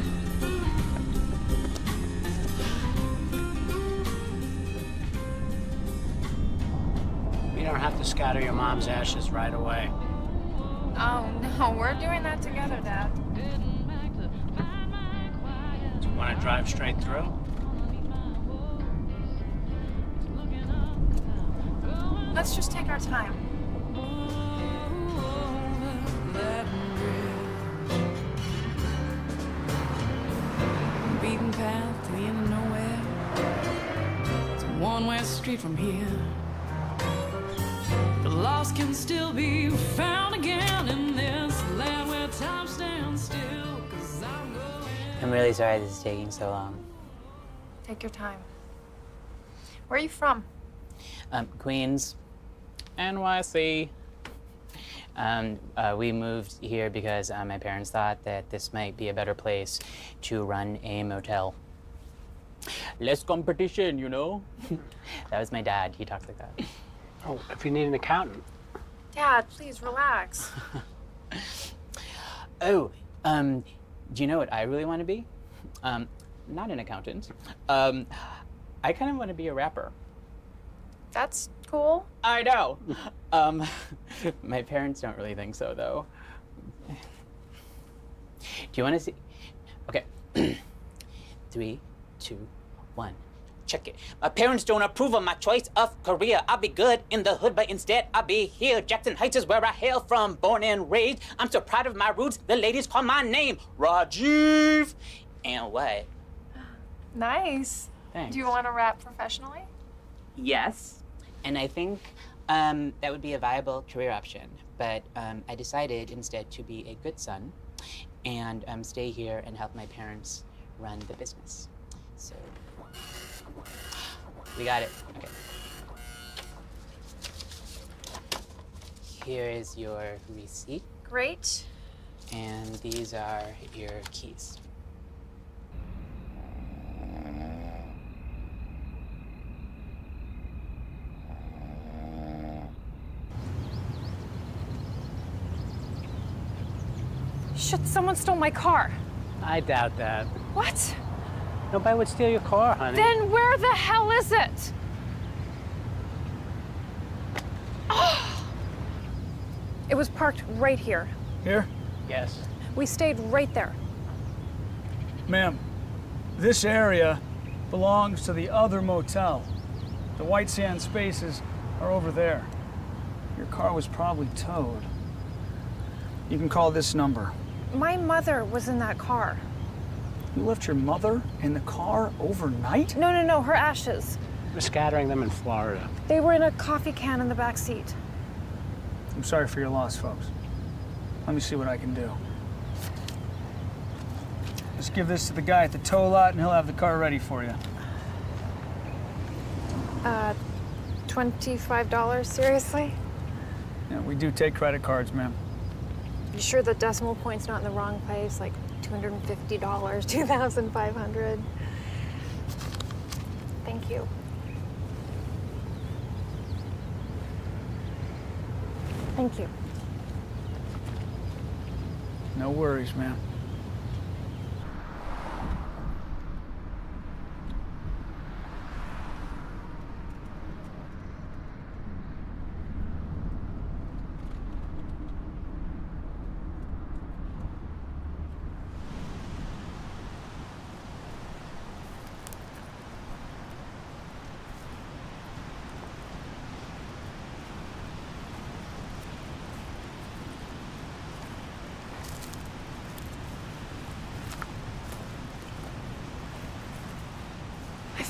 You don't have to scatter your mom's ashes right away. Oh no, we're doing that together, Dad. Do you want to drive straight through? Let's just take our time. Street from here. The lost can still be found again in this land where time stands still. Cause I'm going. I'm really sorry this is taking so long. Take your time. Where are you from? Um, Queens, NYC. Um, uh, we moved here because uh, my parents thought that this might be a better place to run a motel. Less competition, you know? that was my dad. He talks like that. Oh, if you need an accountant. Dad, please relax. Oh, um, do you know what I really want to be? Um, not an accountant. Um, I kind of want to be a rapper. That's cool. I know. Um, my parents don't really think so, though. Do you want to see? Okay. Three, two, one. Check it. My parents don't approve of my choice of career. I'll be good in the hood, but instead I'll be here. Jackson Heights is where I hail from, born and raised. I'm so proud of my roots. The ladies call my name Rajiv. And what? Nice. Thanks. Do you want to rap professionally? Yes. And I think um, that would be a viable career option. But um, I decided instead to be a good son and um, stay here and help my parents run the business. We got it. Okay. Here is your receipt, Great. and these are your keys. Shit, someone stole my car. I doubt that. What? Nobody would steal your car, honey. Then where the hell is it? It was parked right here. Here? Yes. We stayed right there. Ma'am, this area belongs to the other motel. The white sand spaces are over there. Your car was probably towed. You can call this number. My mother was in that car. You left your mother in the car overnight? No, no, no, her ashes. We're scattering them in Florida. They were in a coffee can in the back seat. I'm sorry for your loss, folks. Let me see what I can do. Just give this to the guy at the tow lot and he'll have the car ready for you. Uh, $25, seriously? Yeah, we do take credit cards, ma'am. You sure the decimal point's not in the wrong place? Like $250, $2,500. Thank you. Thank you. No worries, ma'am.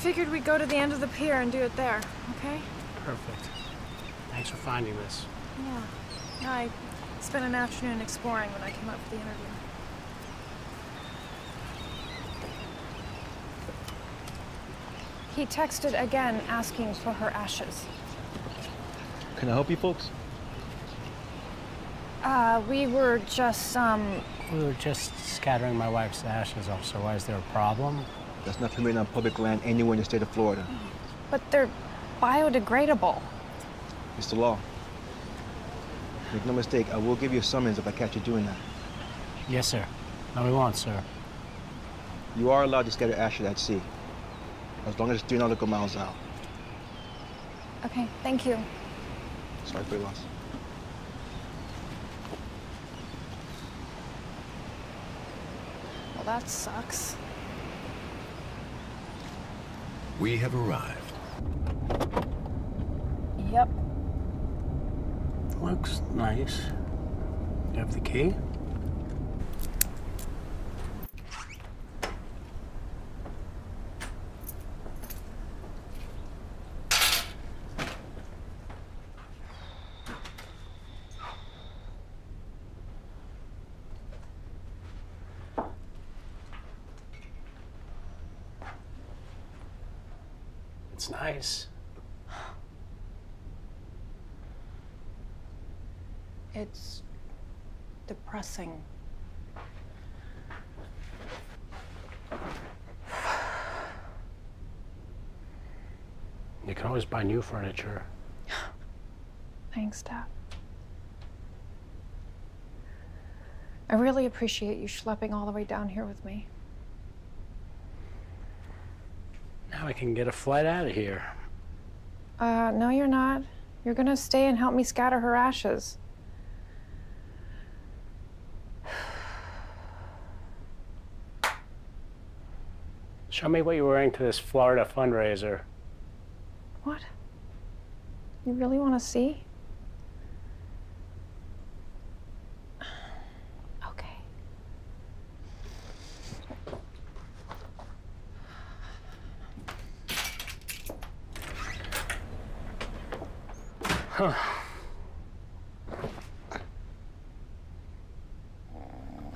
Figured we'd go to the end of the pier and do it there, okay? Perfect. Thanks for finding this. Yeah. I spent an afternoon exploring when I came up for the interview. He texted again asking for her ashes. Can I help you folks? Uh, we were just, um, We were just scattering my wife's ashes, officer. Why is there a problem? That's not permitted on public land anywhere in the state of Florida. but they're biodegradable. It's the law. Make no mistake, I will give you a summons if I catch you doing that. Yes, sir. No, we won't, sir. You are allowed to scatter ashes at sea, as long as it's three nautical miles out. Okay, thank you. Sorry for your loss. Well, that sucks. We have arrived. Yep. Looks nice. You have the key? It's nice. It's depressing. You can always buy new furniture. Thanks, Dad. I really appreciate you schlepping all the way down here with me. Now I can get a flight out of here. Uh, no, you're not. You're gonna stay and help me scatter her ashes. Show me what you're wearing to this Florida fundraiser. What? You really want to see? Okay. Huh.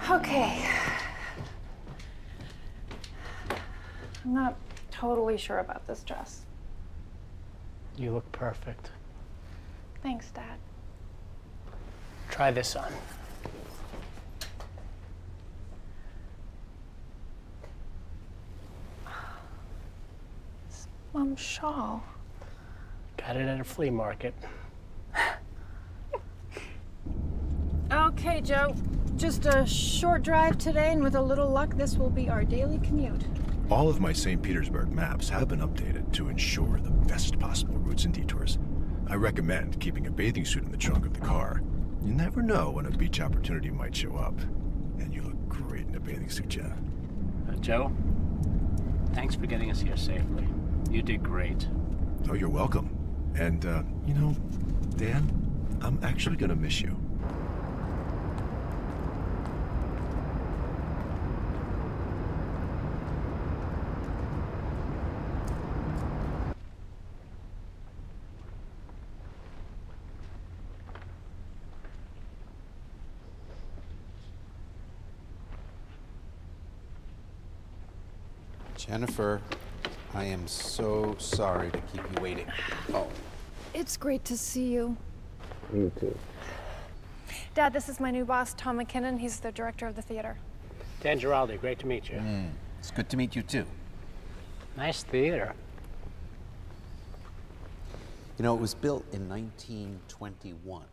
Okay. I'm not totally sure about this dress. You look perfect. Thanks, Dad. Try this on. Mom's shawl. Got it at a flea market. Okay, Joe. Just a short drive today, and with a little luck, this will be our daily commute. All of my St. Petersburg maps have been updated to ensure the best possible routes and detours. I recommend keeping a bathing suit in the trunk of the car. You never know when a beach opportunity might show up. And you look great in a bathing suit, Jenna. Uh, Joe, thanks for getting us here safely. You did great. Oh, you're welcome. And, uh, you know, Dan, I'm actually gonna miss you. Jennifer, I am so sorry to keep you waiting. Oh, It's great to see you. you too. Dad, this is my new boss, Tom McKinnon. He's the director of the theater. Dan Giraldi, great to meet you. Hmm, it's good to meet you too. Nice theater. You know, it was built in 1921.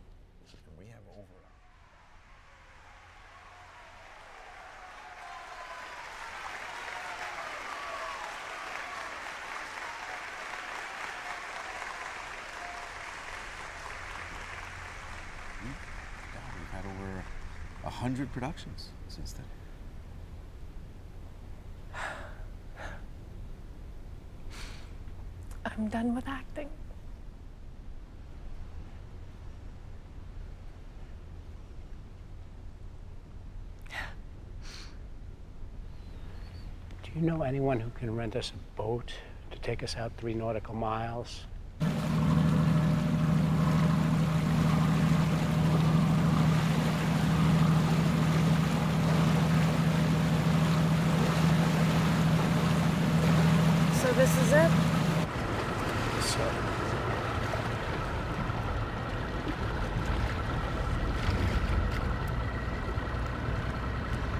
Hundred productions since then. I'm done with acting. Do you know anyone who can rent us a boat to take us out three nautical miles? So this is it? So,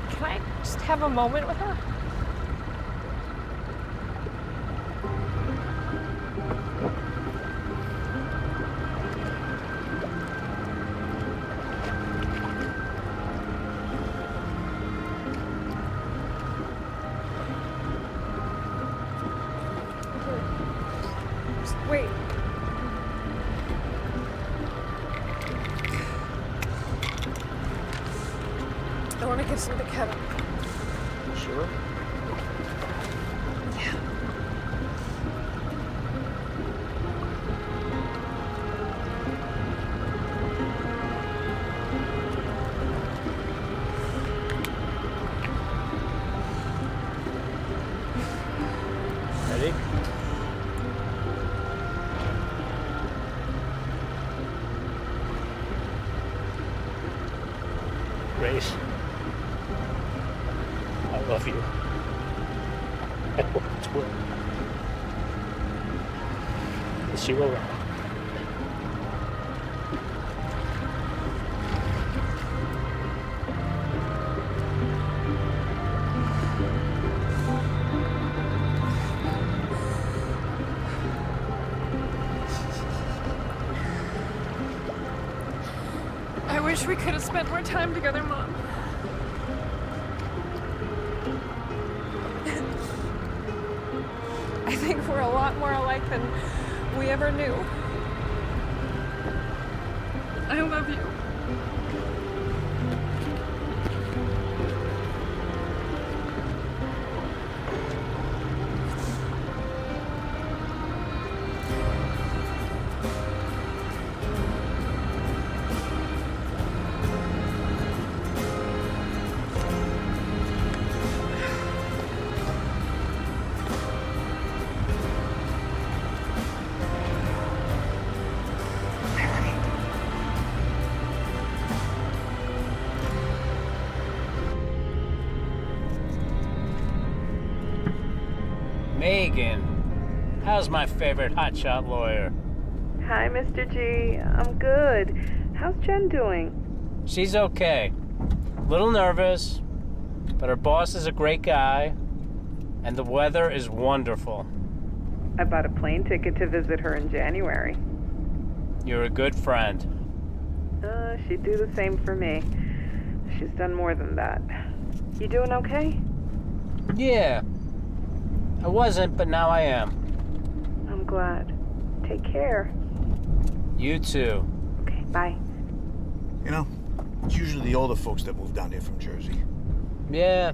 Can I just have a moment wish we could have spent more time together, Mom. I think we're a lot more alike than we ever knew. I love you. How's my favorite hotshot lawyer? Hi, Mr. G. I'm good. How's Jen doing? She's okay. A Little nervous, but her boss is a great guy, and the weather is wonderful. I bought a plane ticket to visit her in January. You're a good friend. Uh, she'd do the same for me. She's done more than that. You doing okay? Yeah. I wasn't, but now I am. I'm glad. Take care. You too. Okay, bye. You know, it's usually the older folks that move down here from Jersey. Yeah.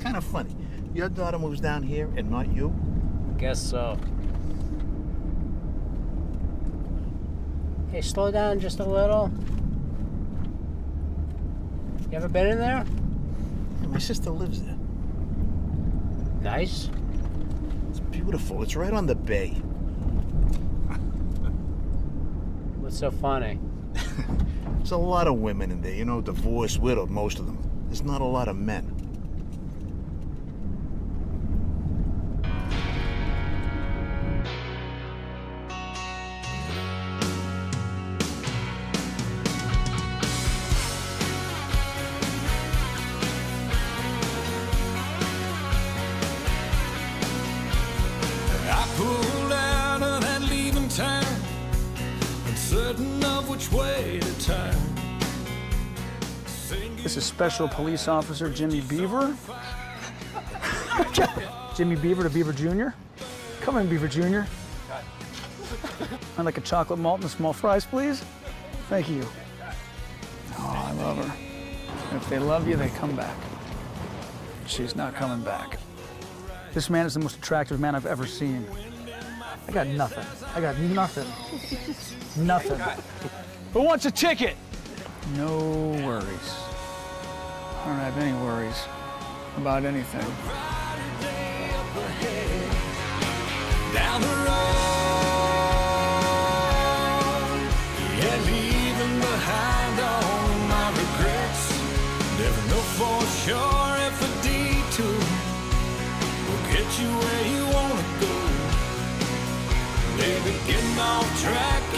Kind of funny. Your daughter moves down here and not you? Guess so. Hey, slow down just a little. You ever been in there? Yeah, my sister lives there. Nice. It's beautiful. It's right on the bay. What's so funny? There's a lot of women in there, you know, divorced, widowed, most of them. There's not a lot of men. Special Police Officer Jimmy Beaver. Jimmy Beaver to Beaver Jr. Come in, Beaver Jr. I'd like a chocolate malt and small fries, please. Thank you. Oh, I love her. And if they love you, they come back. She's not coming back. This man is the most attractive man I've ever seen. I got nothing. I got nothing. Nothing. Who wants a ticket? No worries. I don't have any worries about anything. get you where you wanna go. Maybe getting off track